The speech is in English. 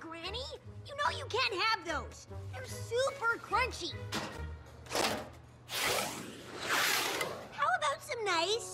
Granny. You know you can't have those. They're super crunchy. How about some nice